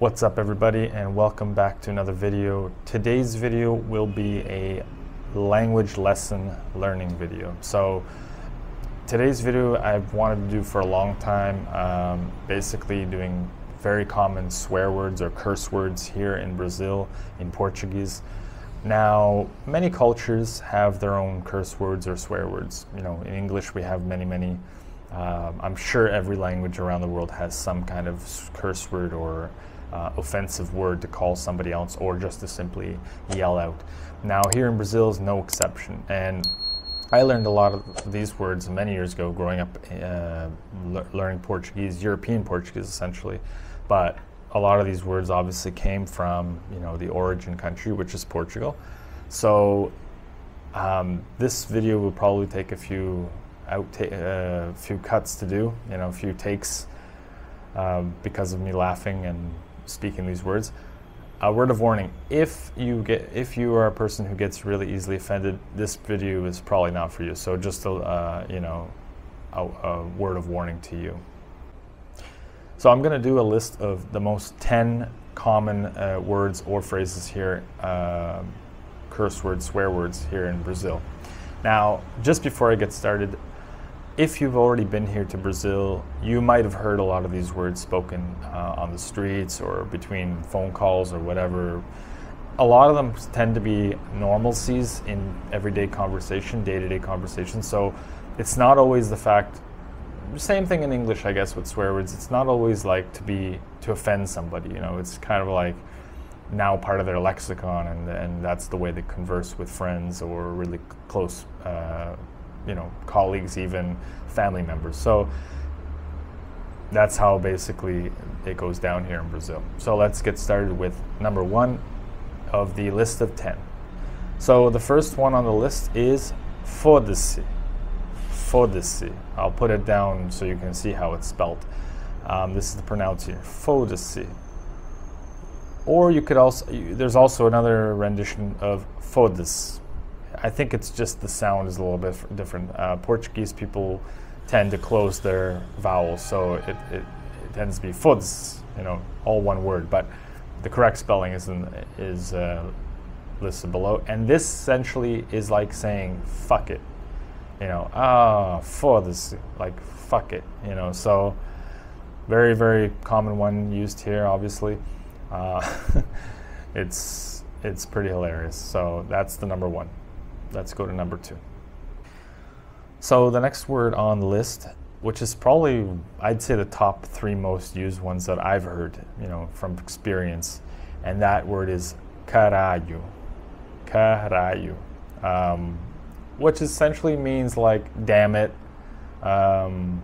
What's up everybody and welcome back to another video. Today's video will be a language lesson learning video. So today's video I've wanted to do for a long time, um, basically doing very common swear words or curse words here in Brazil in Portuguese. Now, many cultures have their own curse words or swear words. You know, in English we have many, many. Um, I'm sure every language around the world has some kind of curse word or uh, offensive word to call somebody else or just to simply yell out. Now, here in Brazil is no exception. And I learned a lot of these words many years ago growing up uh, le learning Portuguese, European Portuguese essentially. But a lot of these words obviously came from you know the origin country, which is Portugal. So um, this video will probably take a few out a uh, few cuts to do, you know, a few takes um, because of me laughing and speaking these words. A word of warning: if you get if you are a person who gets really easily offended, this video is probably not for you. So just a uh, you know a, a, word of warning to you. So I'm going to do a list of the most 10 common uh, words or phrases here, uh, curse words, swear words here in Brazil. Now, just before I get started, if you've already been here to Brazil, you might have heard a lot of these words spoken uh, on the streets or between phone calls or whatever. A lot of them tend to be normalcies in everyday conversation, day to day conversation. So it's not always the fact, same thing in English, I guess, with swear words. It's not always like to be, to offend somebody, you know, it's kind of like now part of their lexicon and, and that's the way they converse with friends or really close uh, you know, colleagues, even family members. So that's how basically it goes down here in Brazil. So let's get started with number one of the list of 10. So the first one on the list is foda-se. Foda-se. I'll put it down so you can see how it's spelled. Um, this is the pronunciation, foda-se. Or you could also, there's also another rendition of foda-se I think it's just the sound is a little bit different. Uh, Portuguese people tend to close their vowels, so it, it, it, tends to be foods, you know, all one word. But the correct spelling is in, is uh, listed below, and this essentially is like saying "fuck it," you know, ah, for this, like fuck it, you know. So very very common one used here, obviously. Uh, it's it's pretty hilarious. So that's the number one. Let's go to number two. So the next word on the list, which is probably, I'd say the top three most used ones that I've heard, you know, from experience, and that word is caralho. Caralho. Um, which essentially means like damn it, um,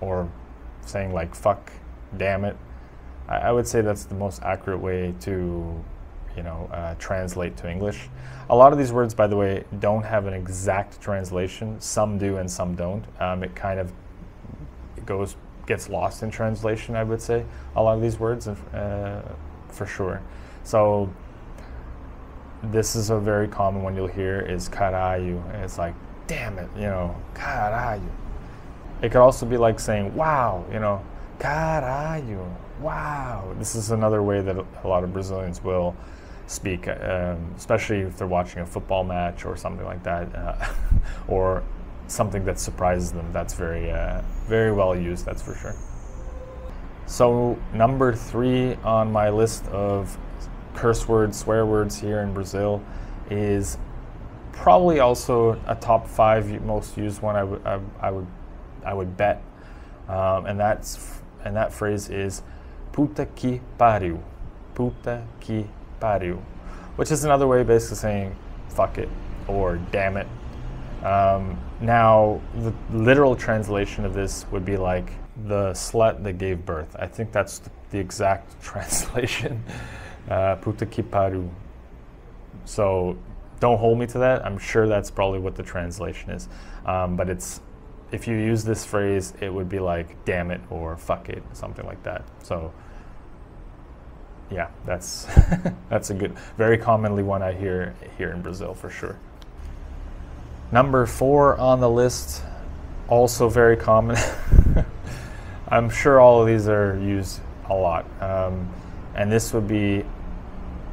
or saying like fuck, damn it. I, I would say that's the most accurate way to you know, uh, translate to English. A lot of these words, by the way, don't have an exact translation. Some do and some don't. Um, it kind of goes gets lost in translation, I would say. A lot of these words, uh, for sure. So this is a very common one you'll hear is. And it's like, damn it, you know, caralho. It could also be like saying, wow, you know, caralho, wow. This is another way that a lot of Brazilians will speak, um, especially if they're watching a football match or something like that, uh, or something that surprises them. That's very, uh, very well used, that's for sure. So, number three on my list of curse words, swear words here in Brazil is probably also a top five most used one. I would, I, I would, I would bet, um, and that's and that phrase is "puta que pariu," "puta que pariu, which is another way basically saying fuck it or damn it. Um, now, the literal translation of this would be like the slut that gave birth. I think that's the exact translation. Uh, puta que pariu. So don't hold me to that. I'm sure that's probably what the translation is. Um, but it's if you use this phrase, it would be like damn it or fuck it, something like that. So yeah, that's that's a good, very commonly one I hear here in Brazil for sure. Number four on the list, also very common. I'm sure all of these are used a lot. Um, and this would be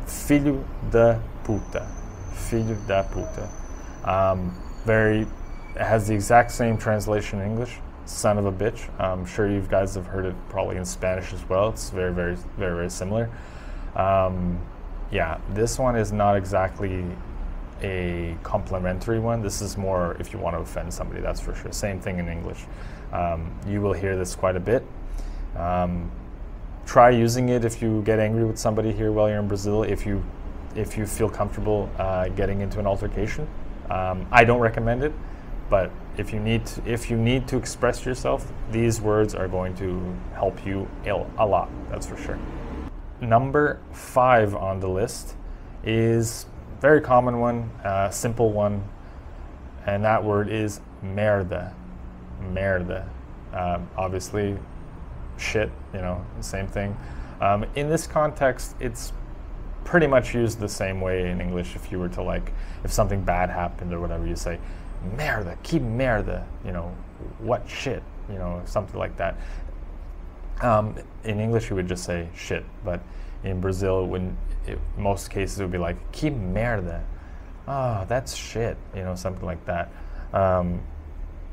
filho da puta. Filho da puta. Um, very, has the exact same translation in English, son of a bitch. I'm sure you guys have heard it probably in Spanish as well. It's very, very, very, very similar. Um, yeah, this one is not exactly a complimentary one. This is more if you want to offend somebody, that's for sure. Same thing in English. Um, you will hear this quite a bit. Um, try using it if you get angry with somebody here while you're in Brazil. If you if you feel comfortable uh, getting into an altercation, um, I don't recommend it. But if you need to, if you need to express yourself, these words are going to help you a lot. That's for sure. Number five on the list is very common one, uh, simple one, and that word is merda. Merda. Um, obviously, shit, you know, same thing. Um, in this context, it's pretty much used the same way in English if you were to like, if something bad happened or whatever, you say, merda, que merda, you know, what shit, you know, something like that. Um, in English, you would just say shit, but in Brazil, when it, most cases it would be like que merda, oh, that's shit, you know, something like that. Um,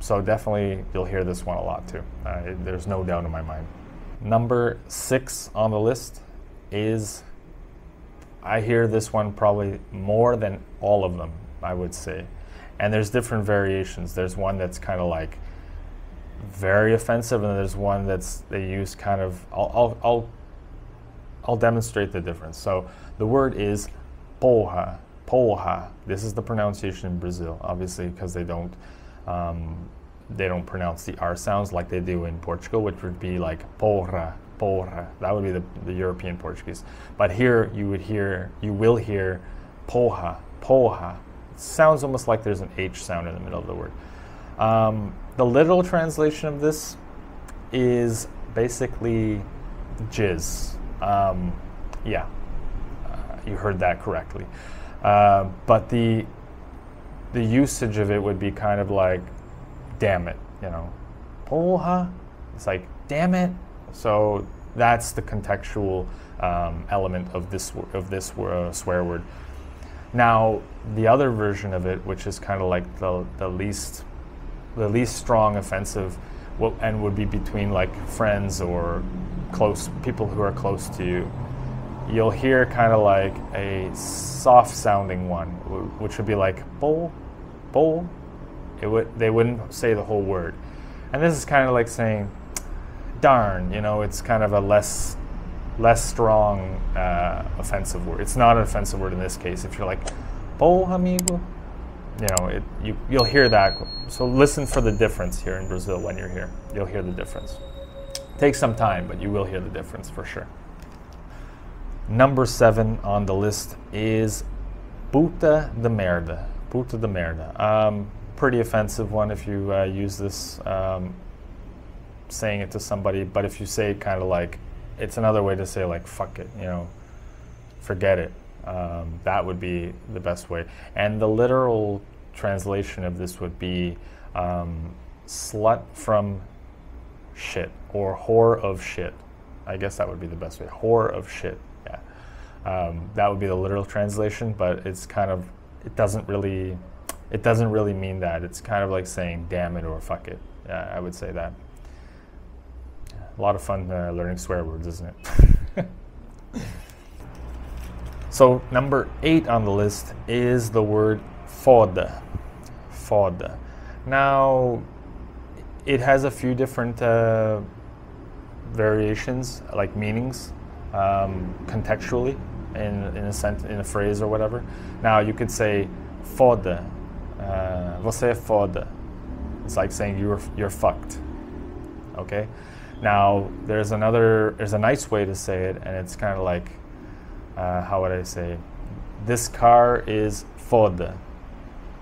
so definitely you'll hear this one a lot too. Uh, there's no doubt in my mind. Number six on the list is, I hear this one probably more than all of them, I would say. And there's different variations. There's one that's kind of like very offensive, and there's one that's they use kind of. I'll, I'll, I'll, I'll demonstrate the difference. So the word is porra, porra. This is the pronunciation in Brazil, obviously, because they don't um, they don't pronounce the R sounds like they do in Portugal, which would be like porra, porra. That would be the, the European Portuguese. But here you would hear, you will hear porra, porra. Sounds almost like there's an H sound in the middle of the word. Um, the literal translation of this is basically jizz. Um, yeah, uh, you heard that correctly. Uh, but the the usage of it would be kind of like, damn it, you know, porra. It's like, damn it. So that's the contextual um, element of this of this uh, swear word. Now, the other version of it, which is kind of like the, the least the least strong offensive, and would be between like friends or close people who are close to you. You'll hear kind of like a soft sounding one, which would be like "bull," bowl, it would they wouldn't say the whole word. And this is kind of like saying, darn, you know, it's kind of a less less strong uh, offensive word. It's not an offensive word in this case. If you're like, bowl amigo, you know, it, you, you'll hear that. So listen for the difference here in Brazil when you're here. You'll hear the difference. Take some time, but you will hear the difference for sure. Number seven on the list is puta de merda. Puta de merda. Um, pretty offensive one if you uh, use this um, saying it to somebody, but if you say it kind of like, it's another way to say like, fuck it, you know, forget it. Um, that would be the best way. And the literal translation of this would be um, slut from shit or whore of shit. I guess that would be the best way. Whore of shit. Yeah. Um, that would be the literal translation, but it's kind of it doesn't really it doesn't really mean that. It's kind of like saying damn it or fuck it. Yeah, I would say that. A lot of fun uh, learning swear words, isn't it? so number eight on the list is the word foda. Foda. Now, it has a few different uh, variations, like meanings, um, contextually in, in, a sent- in a phrase or whatever. Now you could say foda, uh, você é foda. It's like saying you're you're fucked. Okay. Now there's another there's a nice way to say it, and it's kind of like uh, how would I say? This car is foda.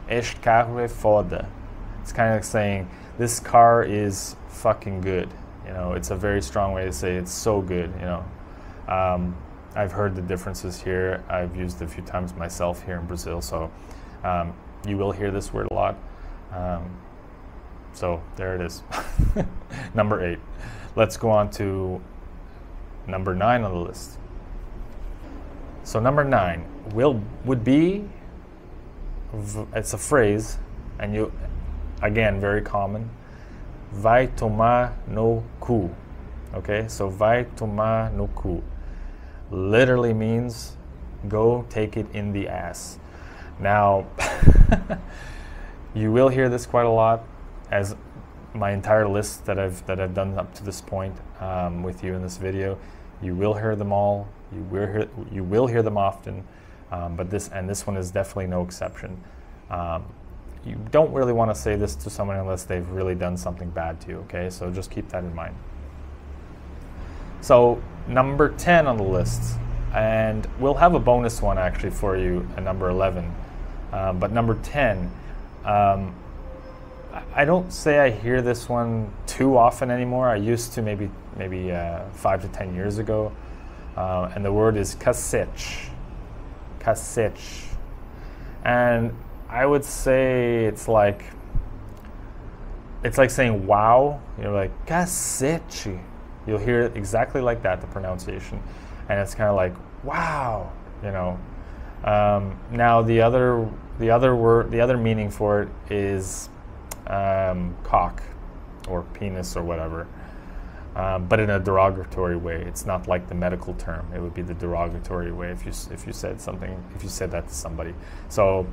Este carro é foda. It's kind of like saying this car is fucking good. You know, it's a very strong way to say it's so good. You know. Um, I've heard the differences here. I've used it a few times myself here in Brazil, so um, you will hear this word a lot. Um, so there it is. number eight. Let's go on to number nine on the list. So number nine will would be. It's a phrase, and you, again, very common. Vai tomar no cu. Okay, so vai tomar no cu literally means go take it in the ass. Now, you will hear this quite a lot, as my entire list that I've that I've done up to this point um, with you in this video. You will hear them all. You will hear you will hear them often, um, but this and this one is definitely no exception. Um, you don't really want to say this to someone unless they've really done something bad to you. Okay, so just keep that in mind. So number 10 on the list, and we'll have a bonus one actually for you at number 11. Um, but number 10, um, I don't say I hear this one too often anymore. I used to maybe maybe uh, five to ten years ago, uh, and the word is cacete, cacete, and I would say it's like it's like saying wow. You're like cacete You'll hear it exactly like that, the pronunciation, and it's kind of like wow, you know. Um, now the other the other word the other meaning for it is um, cock or penis or whatever, um, but in a derogatory way. It's not like the medical term. It would be the derogatory way if you if you said something if you said that to somebody. So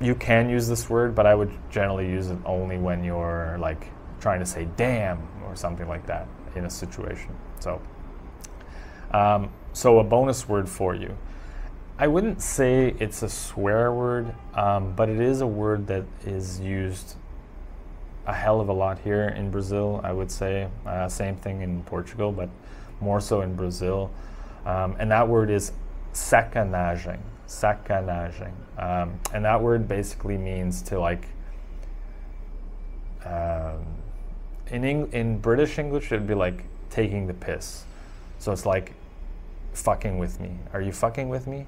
you can use this word, but I would generally use it only when you're like trying to say damn or something like that in a situation. So, um, so a bonus word for you. I wouldn't say it's a swear word, um, but it is a word that is used a hell of a lot here in Brazil. I would say uh, same thing in Portugal, but more so in Brazil. Um, and that word is sacanagem. Sacanagem. Um, and that word basically means to like um, in Eng- in British English, it'd be like taking the piss. So it's like fucking with me. Are you fucking with me?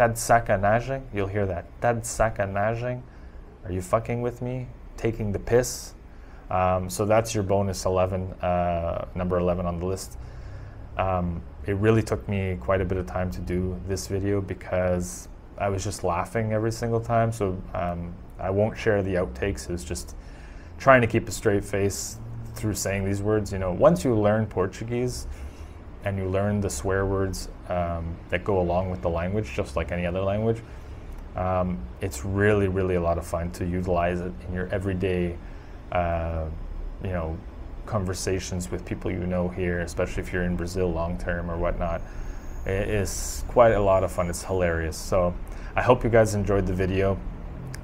Tad sacanagem. You'll hear that. Tad sacanagem. Are you fucking with me? Taking the piss. Um, so that's your bonus 11, uh, number 11 on the list. Um, it really took me quite a bit of time to do this video because I was just laughing every single time. So um, I won't share the outtakes. It was just trying to keep a straight face through saying these words. You know, once you learn Portuguese and you learn the swear words um, that go along with the language, just like any other language, um, it's really, really a lot of fun to utilize it in your everyday, uh, you know, conversations with people you know here, especially if you're in Brazil long term or whatnot. It is quite a lot of fun. It's hilarious. So I hope you guys enjoyed the video.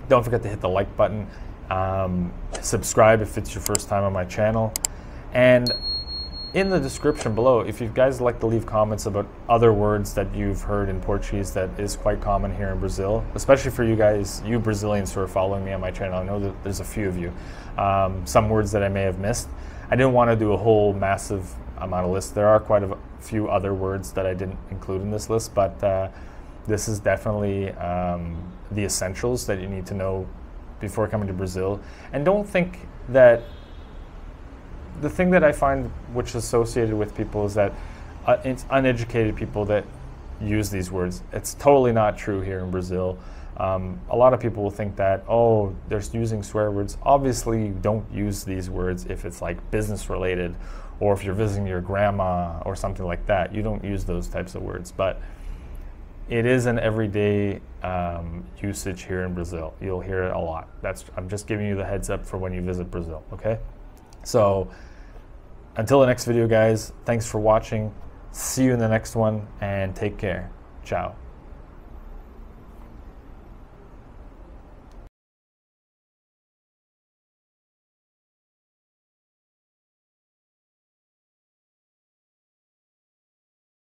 Don't forget to hit the like button um, subscribe if it's your first time on my channel. And in the description below, if you guys like to leave comments about other words that you've heard in Portuguese that is quite common here in Brazil, especially for you guys, you Brazilians who are following me on my channel, I know that there's a few of you. Um, some words that I may have missed. I didn't want to do a whole massive amount of list. There are quite a few other words that I didn't include in this list, but uh, this is definitely um, the essentials that you need to know before coming to Brazil. And don't think that the thing that I find which is associated with people is that uh, it's uneducated people that use these words. It's totally not true here in Brazil. Um, a lot of people will think that, oh, they're using swear words. Obviously, you don't use these words if it's like business related or if you're visiting your grandma or something like that. You don't use those types of words. But it is an everyday um, usage here in Brazil. You'll hear it a lot. That's I'm just giving you the heads up for when you visit Brazil. Okay, so until the next video, guys. Thanks for watching. See you in the next one, and take care. Ciao.